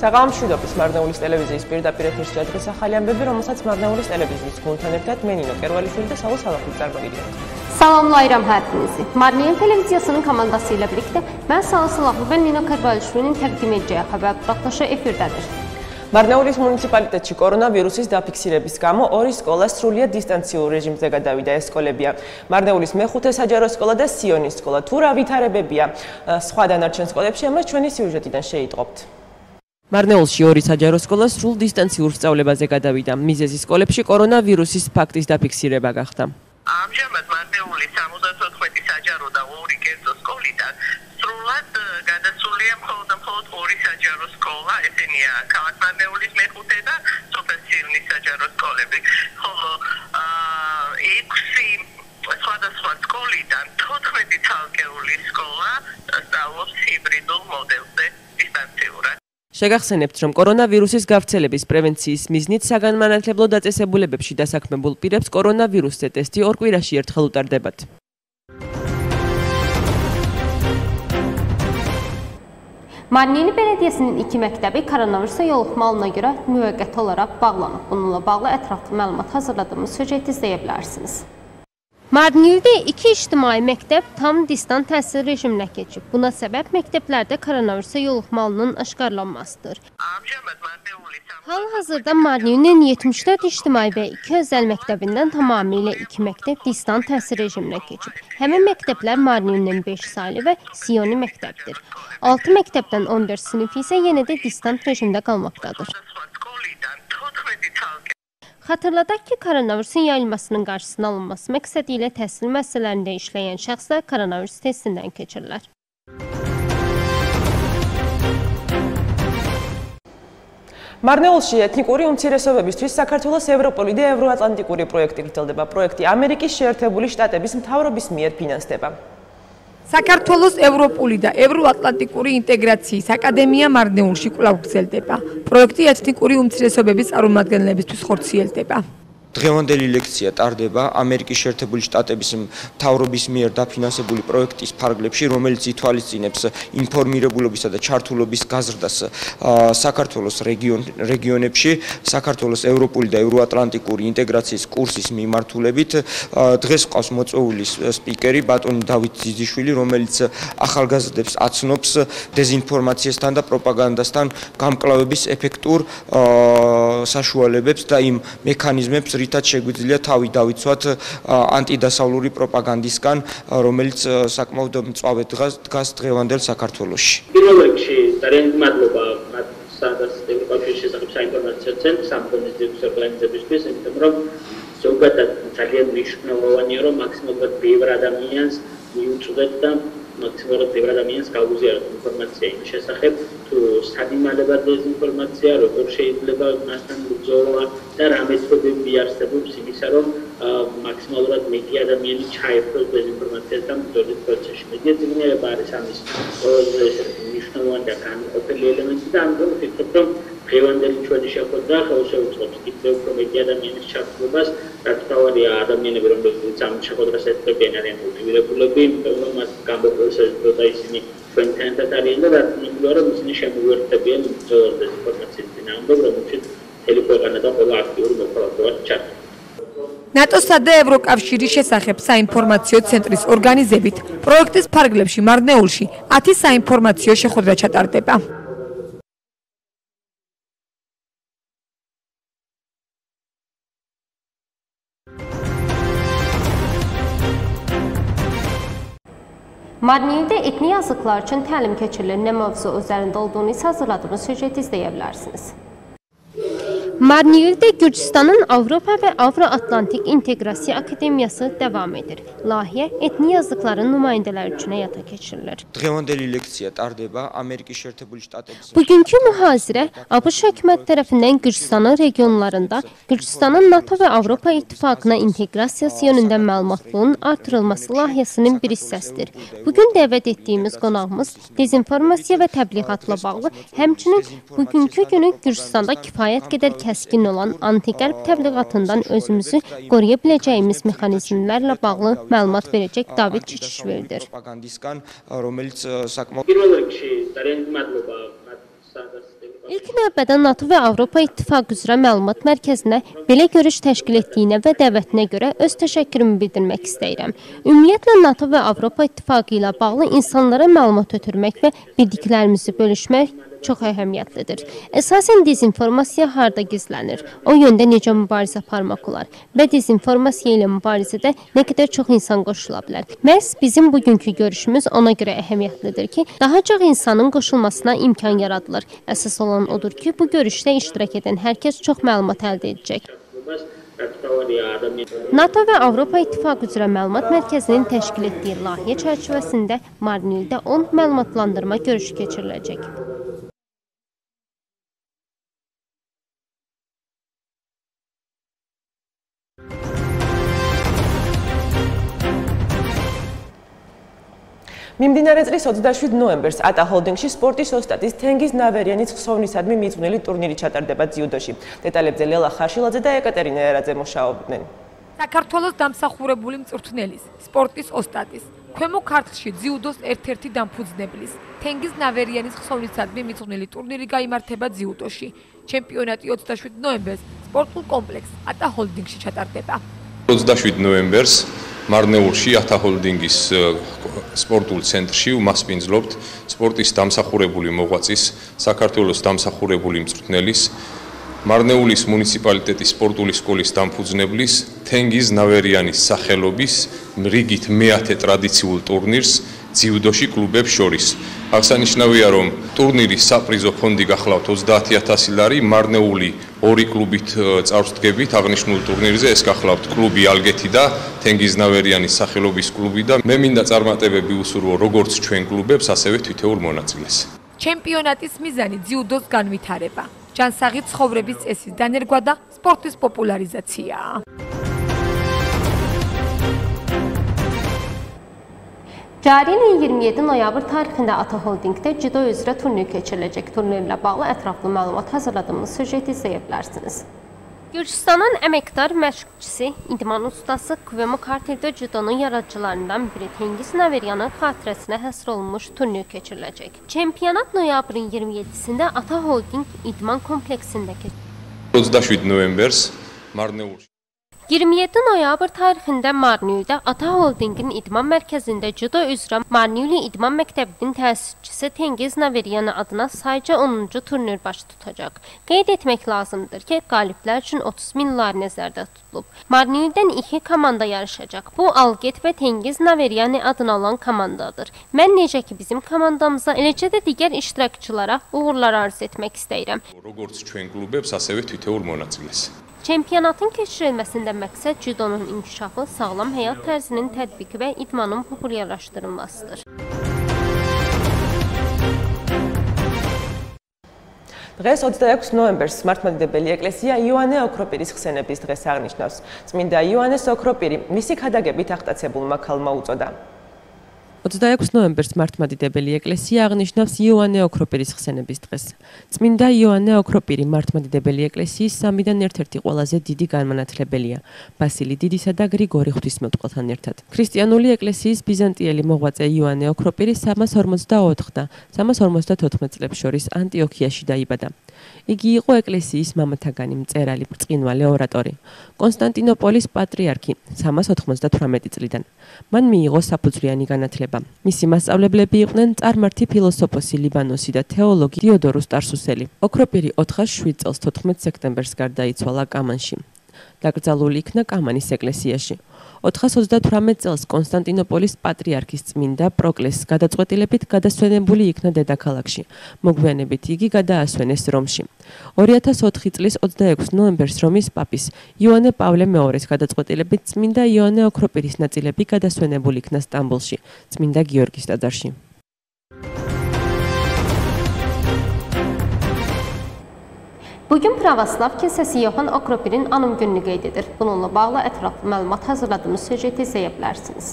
საღამო მშვიდობის მარნეულის ტელევიზიის პირდაპირ ეთერში დღეს ახალი ამბები, რომელსაც მარნეულის ტელევიზიის გუნდთან ერთად მენინო კერვალიშვილი და სალო სალაფი წარმოგიდგენთ. Salamlayıram hər birinizi. Marniyen televiziyasının komandası ilə birlikdə mən Salo Salahlı və Nino Kərbalişvilinin təqdim edəcəyi xəbər buraxılışı efirdədir. მარნეულის მუნიციპალიტეტში კორონავირუსის დაფიქსირების გამო ორი სკოლა სრულიად დისტანციურ რეჟიმზე გადავიდა ეს სკოლებია. მარნეულის მეხუთე საჯარო სკოლა და სიონის სკოლა. თუ რა ვითარებებია სხვა დანარჩენ სკოლებში, ამას ჩვენი სიუჟეტიდან შეიტყობთ. მარნეულში ორი საჯარო სკოლა სრულ დისტანციურ სწავლებაზე გადავიდა. მიზეზი სკოლებში კორონავირუსის ფაქტის დაფიქსირება გახდა. ამჟამად მარნეულის 74 საჯარო და ორი კერძო სკოლიდან სრულად გადასულია მხოლოდ მხოლოდ ორი საჯარო სკოლა, ესენია ქალაქ მარნეულის მეხუთე და სოფელსირნის საჯარო სკოლები. ხოლო ექვსი სხვადასხვა სკოლიდან 14 თალკეული სკოლა სწავლობს ჰიბრიდულ მოდელზე დისტანციურად. შეგახსენებთ, რომ კორონავირუსის გავრცელების პრევენციის მიზნით საგანმანათლებლო დაწესებულებებში დასაქმებულ პირებს კორონავირუსზე ტესტი ორ კვირაში ერთხელ უტარდებათ. Marniyeli Belediyəsinin iki məktəbi koronavirusa yoluxmalına görə müvəqqəti olaraq bağlanıb. Bununla bağlı ətraflı məlumat hazırladığımız süjeti izləyə bilərsiniz. Mardinildə iki ictimai məktəb tam distant təhsil rejiminə keçib. Buna səbəb məktəblərdə koronavirusa yoluxmalının aşkarlanmasıdır. Hal-hazırda Mardinilin 74 ictimai və 2 özəl məktəbindən tamamilə 2 məktəb distant təhsil rejiminə keçib. Həmin məktəblər Mardinilin 5 saylı və Siyoni məktəbdir. 6 məktəbdən 14 sinif isə yenə də distant rejimdə qalmaqdadır. Xatırladaq ki, koronavirusun yayılmasının qarşısının alınması məqsədi ilə təhsil müəssisələrində işləyən şəxslər koronavirus testindən keçirlər. მარნეულში ეთნიკური უმცირესობებისთვის საქართველოს ევროპული და ევროატლანტიკური პროექტი გრძელდება. პროექტი ამერიკის შეერთებული შტატების მთავრობის მიერ ფინანსდება. საქართველოს ევროპული და ევროატლანტიკური ინტეგრაციის აკადემია მარნეულში კვლავ გრძელდება. პროექტი ეთნიკური უმცირესობების წარმომადგენლებისთვის ხორციელდება. დღევანდელი ლექცია ტარდება ამერიკის შეერთებული შტატების მთავრობის მიერ დაფინანსებული პროექტის ფარგლებში, რომელიც ითვალისწინებს ინფორმირებულობისა და ჩართულობის გაზრდას საქართველოს რეგიონებში, საქართველოს ევროპული და ევროატლანტიკური ინტეგრაციის კურსის მიმართულებით. დღეს ყავს მოწვეული სპიკერი ბატონი დავით ძიძიშვილი, რომელიც ახალგაზრდებს აცნობს დეзинფორმაციასთან და პროპაგანდასთან გამკლავების ეფექტურ საშუალებებს და იმ მექანიზმებს რითაც შეგვიძლია თავი დავიცვათ ანტიდასავლური პროპაგანდისგან, რომელიც საკმაოდ მწვავე დგას დღევანდელ საქართველოში. პირველ რიგში ძალიან მადლობა სადაც ევროპაში შესაძლოა საინფორმაციო ცენტრს სამფონის ძირს ორგანიზებისთვის, იმიტომ რომ ზოგადად ძალიან მნიშვნელოვანია რომ მაქსიმალურად ბევრ ადამიანს მიუწვდეთ და სავარაუდოდ ადამიანს გაუზიაროთ ინფორმაცია იმ შესახებ, თუ სადიმალებად ეს ინფორმაცია, როგორ შეიძლება მასთან ბრძოლა და რა მეთოდებები არსებობს იმისა, რომ მაქსიმალურად მეტი ადამიანი ჩაერთოს დეзинფორმაციას და ბრძოლის პროცესში. მედიაცინირება არის ამის ყველაზე მნიშვნელოვანი და განუყოფელი ელემენტი და ამიტომ ვფიქრობ, რომ დღევანდელი ჩვენი შეხვედრა ხელშეუწყობს კიდევ უფრო მეტი ადამიანის ჩართულობას, რაც თავარია ადამიანები, რომლებიც ამ შეხვედრას ეთქებიან არიან მოტივირებულები, რომ მას გამოკვლევის შესაძლებლობა ისინი ჩვენთან არიან და რატომ რომ ისინი შემოგვერთებიან ძველად ინფორმაციის ძინაამდე, რომელშიც მთელი ქვეყანა და ყველა აქტიური მოქალაქეა ჩართული. ნატოსა და ევროკავშირის შესახებ საინფორმაციო ცენტრის ორგანიზებით პროექტის ფარგლებში მარნეულში 10 საინფორმაციო შეხვედრა ჩატარდება. Madniyədə etni yazıqlar üçün təlim keçirilir. Nə mövzu üzərində olduğunu isə hazırladığımız süjeti izləyə bilərsiniz. Marniyeldə Gürcüstanın Avropa və Avro-Atlantik İnteqrasiya Akademiyası davam edir. Layihə etni yazdıqların nümayəndələri üçün həyata keçirilir. დღევანდელი ლექცია ტარდება ამერიკის შეერთებული შტატების Bugünkü mühazirə ABŞ hökumət tərəfindən Gürcüstanın regionlarında Gürcüstanın NATO və Avropa İttifaqına inteqrasiyası yönündə məlumatlığın artırılması layihəsinin bir hissəsidir. Bugün dəvət etdiyimiz qonağımız dezinformasiya və təbliğatla bağlı, həmçinin bugünkü günü Gürcüstanda kifayət qədər təskin olan antiqərb təbliğatından özümüzü qoruya biləcəyimiz mexanizmlərlə bağlı məlumat verəcək David Çiçişvilidir. İlk növbədə NATO və Avropa İttifaqı üzrə məlumat mərkəzinə belə görüş təşkil etdiyinə və dəvətinə görə öz təşəkkürümü bildirmək istəyirəm. Ümumiyyətlə NATO və Avropa İttifaqı ilə bağlı insanlara məlumat ötürmək və bildiklərimizi bölüşmək çox əhəmiyyətlidir. Əsasən dezinformasiya harda gizlənir? O yöndə necə mübarizə aparmaq olar? Və dezinformasiya ilə mübarizədə nə qədər çox insan qoşula bilər? Məhz bizim bugünkü görüşümüz ona görə əhəmiyyətlidir ki, daha çox insanın qoşulmasına imkan yaradılır. Əsas olan odur ki, bu görüşdə iştirak edən hər kəs çox məlumat əldə edəcək. NATO və Avropa İttifaqı üzrə məlumat mərkəzinin təşkil etdiyi layihə çərçivəsində Marnildə 10 məlumatlandırma görüşü keçiriləcək. მიმდინარე წლის 27 ნოემბერს ატა ჰოლდინგში სპორტის ოსტატის თენგიზ ნავერიანის ხსოვნისადმი მიძღვნილი ტურნირი ჩატარდება ძიუდოში. დეტალებზე ლელა ხაშილაძე და ეკატერინე ერაძე მუშაობდნენ. საქართველოს დამსახურებული მწვრთნელის, სპორტის ოსტატის, ქვემო ქართლში ძიუდოს ერთ-ერთი დამფუძნებლის, თენგიზ ნავერიანის ხსოვნისადმი მიძღვნილი ტურნირი გამართება ძიუდოში. ჩემპიონატი 27 ნოემბერს სპორტულ კომპლექს ატა ჰოლდინგში ჩატარდება. 27 ნოემბერს მარნეულში ატა ჰოლდინგის სპორტულ ცენტრში უმასპინძლობთ სპორტის დამსახურებული მოღვაწის, საქართველოს დამსახურებული მწვრთნელის, მარნეულის მუნიციპალიტეტის სპორტული სკოლის დამფუძნებლის თენგიზ ნავერიანის სახელობის რიგით მეათე ტრადიციულ ტურნირს ძიუდოში კლუბებს შორის. აღსანიშნავია, რომ ტურნირის საპრიზო ფონდი გახლავთ 30000 ლარი, მარნეული ორი კლუბით წარსდგებით აღნიშნულ ტურნირზე ეს გახლავთ კლუბი ალგეთი და თენგიზნავერიანის სახელობის კლუბი და მე მინდა წარმატებები უსურვო როგორც ჩვენ კლუბებს, ასევე თითოეულ მონაწილეს. ჩემპიონატის მიზანი ძიუდოს განვითარება, ჯანსაღი ცხოვრების წესის დანერგვა და სპორტის პოპულარიზაციაა. Cari ilin 27 noyabr tarixində Ata Holdingdə cido üzrə turnir keçiriləcək. Turnirlə bağlı ətraflı məlumat hazırladığımız süjeti izləyə bilərsiniz. Gürcüstanın əməkdar məşqçisi, idman ustası Kvemo Karteldə cudonun yaradıcılarından biri Tengiz Naveryanın xatirəsinə həsr olunmuş turnir keçiriləcək. Çempionat noyabrın 27-sində Ata Holding idman kompleksində keçiriləcək. 27 novembers Marneul 27 noyabr tarixində Marniyuda Ata Holdingin idman mərkəzində judo üzrə Marniyuli İdman Məktəbinin təsisçisi Tengiz Naveryana adına sayca 10-cu turnir baş tutacaq. Qeyd etmək lazımdır ki, qaliblər üçün 30 min lar nəzərdə tutulub. Marniyudan iki komanda yarışacaq. Bu Alget və Tengiz Naveryani adına olan komandadır. Mən necə ki bizim komandamıza, eləcə də digər iştirakçılara uğurlar arzu etmək istəyirəm. როგორც ჩვენ კლუბებს, ასევე თითოეულ მონაწილეს. Çempionatın keçirilməsində məqsəd cudonun inkişafı, sağlam həyat tərzinin tətbiqi və idmanın populyarlaşdırılmasıdır. დღეს 26 ნოემბერს მართლმადიდებელი ეკლესია იოანე ოქროპირის ხსენების დღეს აღნიშნავს. წმინდა იოანეს ოქროპირი მისი ქადაგებით აღტაცებულმა ქალმა უწოდა. 26 ნოემბერს მართლმადიდებელი ეკლესია აღნიშნავს იოანე ოქროპირის ხსენების დღეს. წმინდა იოანე ოქროპირი მართლმადიდებელი ეკლესიის სამიდან ერთ-ერთი ყველაზე დიდი განმანათლებელია, ბასილი დიდისა და გრიგორი ღვთისმეტყველთან ერთად. ქრისტიანული ეკლესიის ბიზანტიელი მოღვაწე იოანე ოქროპირი 344 და 354 წლებს შორის ანტიოქიაში დაიბადა. იგი იყო ეკლესიის მამათაგანი, მწერალი, ბრწყინვალე ორატორი. კონსტანტინოპოლის პატრიარქი 398 წლიდან. მან მიიღო საფუძვლიანი განათლება. მისი მასწავლებლები იყვნენ წარმართი ფილოსოფოსი ლიბანოსი და თეოლოგი დიოდორუს ტარსუსელი. ოქროპირი 407 წელს 14 სექტემბერს გარდაიცვალა კამანში. დაკრძალული იქნა კამანის ეკლესიაში. 428 წელს კონსტანტინოპოლის პატრიარქის წმინდა პროკლეს გადაწყვეტილებით გადასვენებული იქნა დედაქალაქში. მოგვიანებით იგი გადაასვენეს რომში. 2004 წლის 26 ნოემბერს რომის პაპის იოანე პავლე მეორის გადაწყვეტილებით წმინდა იოანე ოქროპირის ნაწილები გადასვენებული იქნა სტამბოლში, წმინდა გიორგის ტაძარში. Bugün Pravoslav kilsəsi Yoxan Okropirin anım gününü qeyd edir. Bununla bağlı ətraflı məlumat hazırladığımız süjeti izləyə bilərsiniz.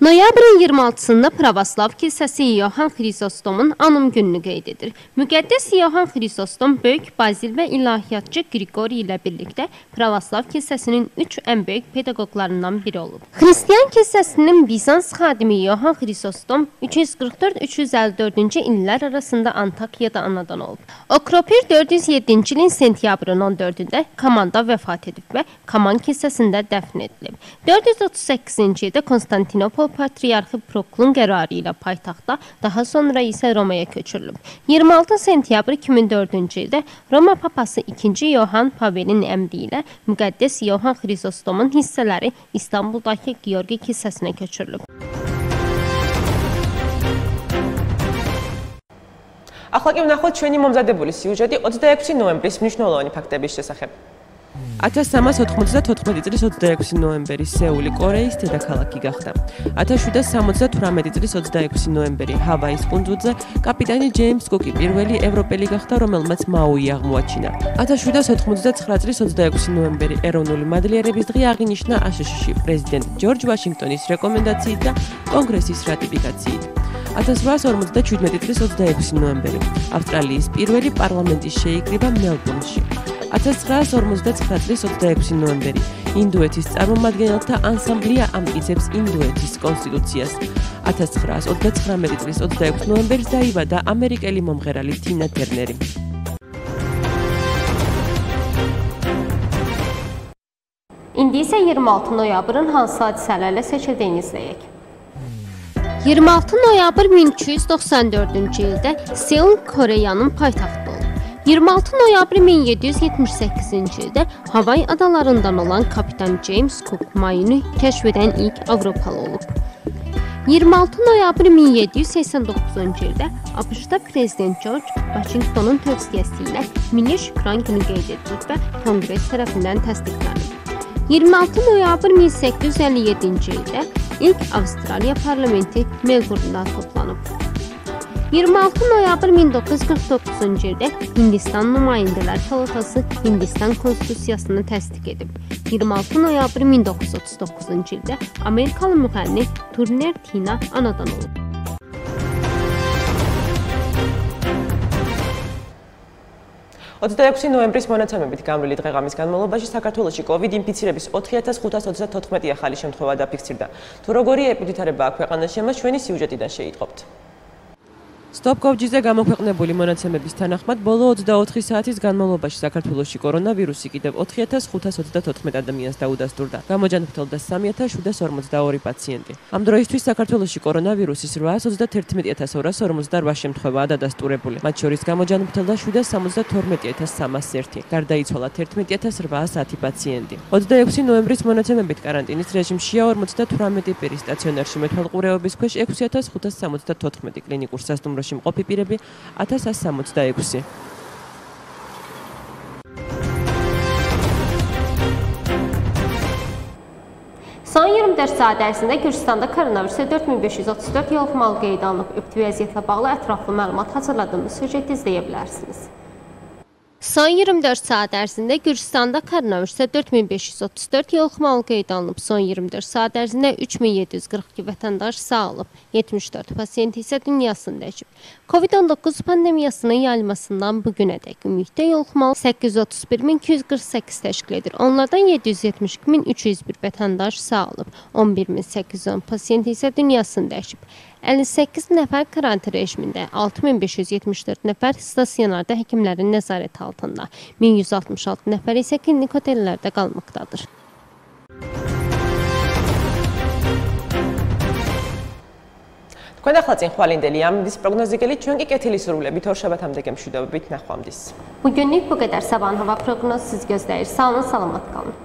Noyabrın 26-sında Pravoslav kilsəsi Yohan Xrizostomun anım gününü qeyd edir. Müqəddəs Yohan Xrizostom böyük bazil və ilahiyyatçı Qriqori ilə birlikdə Pravoslav kilsəsinin 3 ən böyük pedaqoqlarından biri olub. Xristian kilsəsinin Bizans xadimi Yohan Xrizostom 344-354-cü illər arasında Antakyada anadan olub. Okropir 407-ci ilin sentyabrın 14-də Kamanda vəfat edib və Kaman kilsəsində dəfn edilib. 438-ci ildə Konstantinopol Konstantinopol patriarxı Proklun qərarı ilə paytaxtda, daha sonra isə Romaya köçürülüb. 26 sentyabr 2004-cü ildə Roma papası 2-ci Yohan Pavelin əmri ilə müqəddəs Yohan Xrizostomun hissələri İstanbuldakı Georgi kilsəsinə köçürülüb. ახლა კი ვნახოთ ჩვენი მომზადებული სიუჟეტი 26 ნოემბრის მნიშვნელოვანი ფაქტების შესახებ. 1394 წლის 26 ნოემბერი სეული კორეის დედაქალაქი გახდა. 1778 წლის 26 ნოემბერი ჰავაის კუნძულზე კაპიტანი ჯეიმს კუკი პირველი ევროპელი გახდა, რომელმაც მაუი აღმოაჩინა. 1789 წლის 26 ნოემბერი ეროვნული მადლიერების დღე აღინიშნა აშშ-ში პრეზიდენტ ჯორჯ ვაშინგტონის რეკომენდაციით და კონგრესის რატიფიკაციით. 1857 წლის 26 ნოემბერი ავსტრალიის პირველი პარლამენტის შეიკრიბა მელბურნში. 1959 წლის 26 ნოემბერი ინდუეთის წარმომადგენელთა ანსამბლია ამტკიცებს ინდუეთის კონსტიტუციას 1939 წლის 26 ნოემბერს დაიბადა ამერიკელი მომღერალი თინა ტერნერი İndi isə 26 noyabrın hansı hadisələrlə seçildiyini izləyək. 26 noyabr 1294-cü ildə Seul Koreyanın paytaxtı. 26 noyabr 1778-ci ildə Havay adalarından olan kapitan James Cook mayını kəşf edən ilk Avropalı olub. 26 noyabr 1789-cu ildə ABŞ-da prezident George Washingtonun tövsiyəsi ilə Milli Şükran günü qeyd edilib və Konqres tərəfindən təsdiqlənib. 26 noyabr 1857-ci ildə ilk Avstraliya parlamenti Melbourne-da toplanıb. 26 noyabr 1949-cu ildə Hindistan nümayəndələr palatası Hindistan konstitusiyasını təsdiq edib. 26 noyabr 1939-cu ildə Amerikalı müğənni Turner Tina anadan olub. ოცდაექვსი ნოემბრის მონაცემებით გამრილი დღეღამის განმავლობაში საქართველოში COVID ინფიცირების 4594 ახალი შემთხვევა დაფიქსირდა. თუ როგორი ეპიდემიოლოგია აქვს ქვეყანაში, მას ჩვენი სიუჟეტიდან შეიტყობთ. სტოპკოვჯიზე გამოქვეყნებული მონაცემების თანახმად, ბოლო 24 საათის განმავლობაში საქართველოში კორონავირუსი კიდევ 4534 ადამიანს დაუდასტურდა. გამოჯანმრთელდა 3752 პაციენტი. ამ დროისთვის საქართველოში კორონავირუსის 831258 შემთხვევაა დადასტურებული. მათ შორის გამოჯანმრთელდა 7722301, გარდაიცვალა 11810 პაციენტი. 26 ნოემბრის მონაცემებით каранტინის რეჟიმშია 58 პირი სტაციონარში მეთვალყურეობის ქვეშ 6574 კლინიკურ სასტუმროს სამროში მყოფი პირები 1166. Son 24 saat ərzində Gürcüstanda koronavirusa 4534 yoluxmalı qeyd alınıb. İbtidai vəziyyətlə bağlı ətraflı məlumat hazırladığımız süjeti izləyə bilərsiniz. Son 24 saat ərzində Gürcüstanda koronavirusa 4534 yoluxmalı qeyd alınıb. Son 24 saat ərzində 3742 vətəndaş sağalıb, 74 pasiyent isə dünyasını dəyişib. COVID-19 pandemiyasının yayılmasından bu günədək ümumilikdə yoluxmalı 831248 təşkil edir. Onlardan 772301 vətəndaş sağalıb, 11810 pasiyent isə dünyasını dəyişib. 58 nəfər karantin rejimində, 6574 nəfər stasionarda həkimlərin nəzarəti altında, 1166 nəfər isə klinik otellərdə qalmaqdadır. თქვენ ახლა წინ ხვალინდელი ამ დის პროგნოზიკელი ჩვენ კი კეთილი სრულებით ორშაბათამდე გემშვიდობებით ნახვამდის. Bugünlük bu qədər sabahın hava proqnozu siz gözləyir. Sağ olun, salamat qalın.